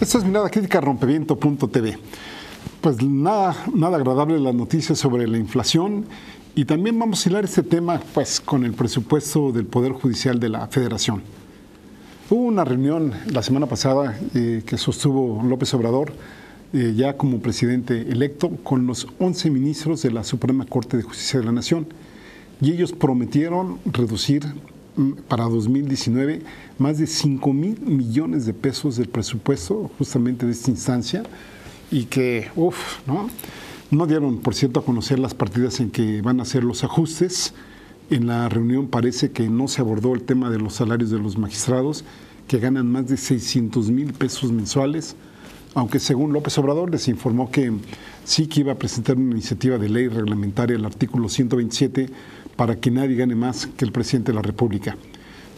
Esta es Mirada Crítica Rompeviento.tv. Pues nada, nada agradable las noticias sobre la inflación y también vamos a hilar este tema pues, con el presupuesto del Poder Judicial de la Federación. Hubo una reunión la semana pasada eh, que sostuvo López Obrador, eh, ya como presidente electo, con los 11 ministros de la Suprema Corte de Justicia de la Nación. Y ellos prometieron reducir para 2019 más de 5 mil millones de pesos del presupuesto justamente de esta instancia y que, uff, ¿no? No dieron, por cierto, a conocer las partidas en que van a hacer los ajustes. En la reunión parece que no se abordó el tema de los salarios de los magistrados, que ganan más de 600 mil pesos mensuales, aunque según López Obrador les informó que sí que iba a presentar una iniciativa de ley reglamentaria, el artículo 127, para que nadie gane más que el presidente de la República.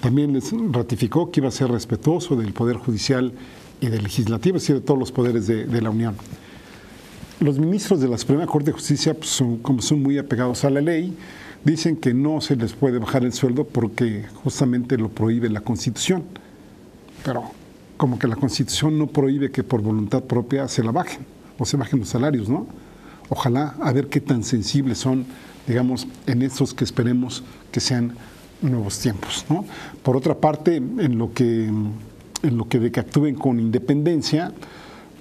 También les ratificó que iba a ser respetuoso del Poder Judicial y del Legislativo, es decir, de todos los poderes de, la Unión. Los ministros de la Suprema Corte de Justicia, pues, como son muy apegados a la ley, dicen que no se les puede bajar el sueldo porque justamente lo prohíbe la Constitución. Pero como que la Constitución no prohíbe que por voluntad propia se la bajen o se bajen los salarios, ¿no? Ojalá a ver qué tan sensibles son, digamos, en estos que esperemos que sean nuevos tiempos, ¿no? Por otra parte, en lo que en lo que de que actúen con independencia,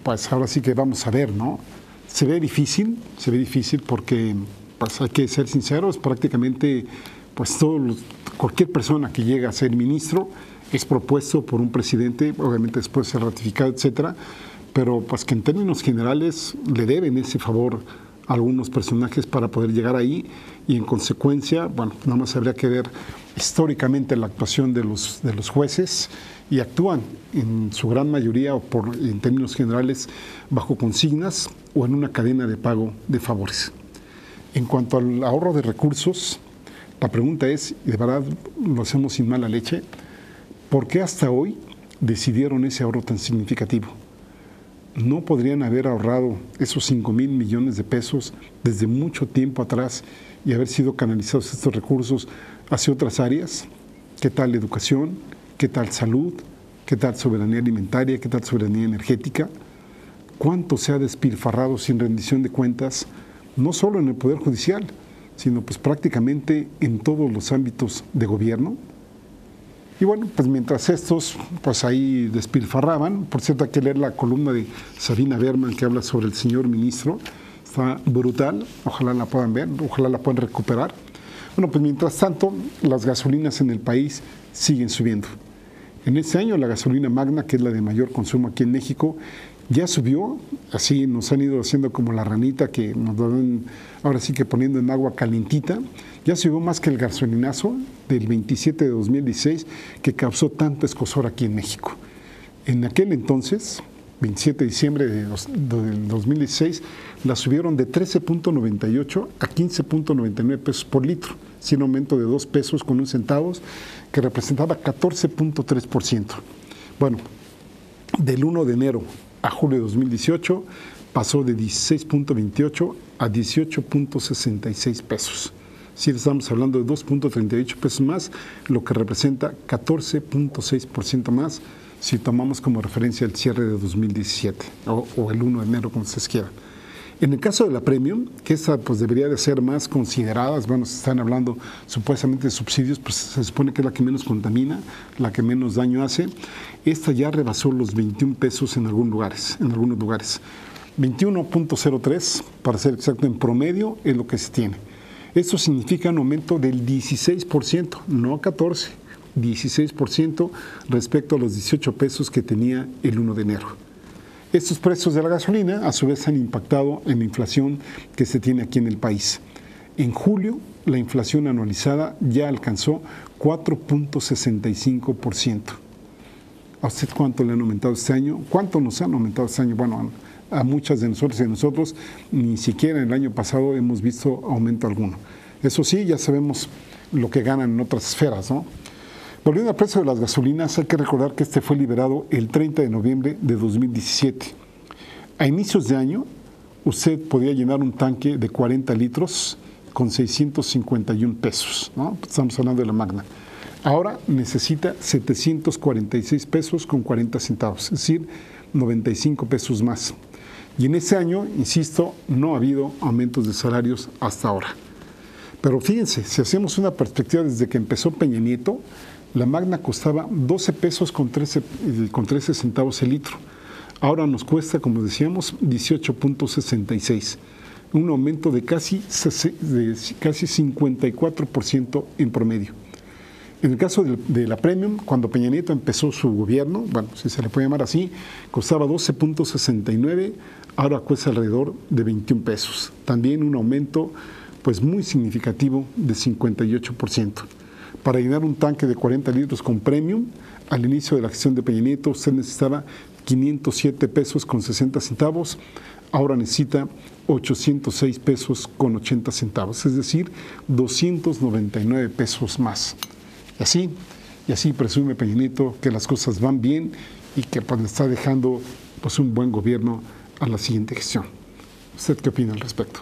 pues ahora sí que vamos a ver, ¿no? Se ve difícil, se ve difícil porque pues hay que ser sinceros, prácticamente pues todo, cualquier persona que llega a ser ministro es propuesto por un presidente, obviamente después de ser ratificado, etcétera, pero pues que en términos generales le deben ese favor a algunos personajes para poder llegar ahí y en consecuencia, bueno, nada más habría que ver históricamente la actuación de los, de los jueces y actúan en su gran mayoría o por, en términos generales bajo consignas o en una cadena de pago de favores. En cuanto al ahorro de recursos, la pregunta es, de verdad lo hacemos sin mala leche, ¿por qué hasta hoy decidieron ese ahorro tan significativo? ¿No podrían haber ahorrado esos 5 mil millones de pesos desde mucho tiempo atrás y haber sido canalizados estos recursos hacia otras áreas? ¿Qué tal educación? ¿Qué tal salud? ¿Qué tal soberanía alimentaria? ¿Qué tal soberanía energética? ¿Cuánto se ha despilfarrado sin rendición de cuentas, no solo en el Poder Judicial, sino pues prácticamente en todos los ámbitos de gobierno? Y bueno, pues mientras estos pues ahí despilfarraban, por cierto hay que leer la columna de Sabina Berman que habla sobre el señor ministro, está brutal, ojalá la puedan ver, ojalá la puedan recuperar. Bueno, pues mientras tanto, las gasolinas en el país siguen subiendo. En este año la gasolina magna, que es la de mayor consumo aquí en México, ya subió, así nos han ido haciendo como la ranita que nos van ahora sí que poniendo en agua calentita, ya subió más que el gasolinazo del 27 de 2016 que causó tanto escosor aquí en México. En aquel entonces, 27 de diciembre de del 2016, la subieron de 13.98 a 15.99 pesos por litro, sin aumento de 2 pesos con un centavos, que representaba 14.3%. Bueno, del 1 de enero a julio de 2018 pasó de 16.28 a 18.66 pesos. Si estamos hablando de 2.38 pesos más, lo que representa 14.6% más si tomamos como referencia el cierre de 2017 o, el 1 de enero, como ustedes quieran. En el caso de la Premium, que esa pues debería de ser más considerada, bueno, se están hablando supuestamente de subsidios, pues se supone que es la que menos contamina, la que menos daño hace. Esta ya rebasó los 21 pesos en algunos lugares, en algunos lugares. 21.03, para ser exacto, en promedio es lo que se tiene. Esto significa un aumento del 16%, no 14, 16% respecto a los 18 pesos que tenía el 1 de enero. Estos precios de la gasolina a su vez han impactado en la inflación que se tiene aquí en el país. En julio, la inflación anualizada ya alcanzó 4.65%. ¿A usted cuánto le han aumentado este año? ¿Cuánto nos han aumentado este año? Bueno, a muchas de nosotros y de nosotros ni siquiera el año pasado hemos visto aumento alguno. Eso sí, ya sabemos lo que ganan en otras esferas, ¿no? Volviendo al precio de las gasolinas, hay que recordar que este fue liberado el 30 de noviembre de 2017. A inicios de año, usted podía llenar un tanque de 40 litros con 651 pesos, ¿no? Estamos hablando de la Magna. Ahora necesita 746 pesos con 40 centavos, es decir, 95 pesos más. Y en ese año, insisto, no ha habido aumentos de salarios hasta ahora. Pero fíjense, si hacemos una perspectiva desde que empezó Peña Nieto, la magna costaba 12 pesos con 13, eh, con 13 centavos el litro. Ahora nos cuesta, como decíamos, 18.66, un aumento de casi, de casi 54% en promedio. En el caso de, la Premium, cuando Peña Nieto empezó su gobierno, bueno, si se le puede llamar así, costaba 12.69, ahora cuesta alrededor de 21 pesos. También un aumento pues muy significativo de 58%. Para llenar un tanque de 40 litros con Premium, al inicio de la gestión de Peña usted necesitaba 507 pesos con 60 centavos, ahora necesita 806 pesos con 80 centavos, es decir, 299 pesos más. Y así, y así presume Peñanito que las cosas van bien y que pues, está dejando pues, un buen gobierno a la siguiente gestión. ¿Usted qué opina al respecto?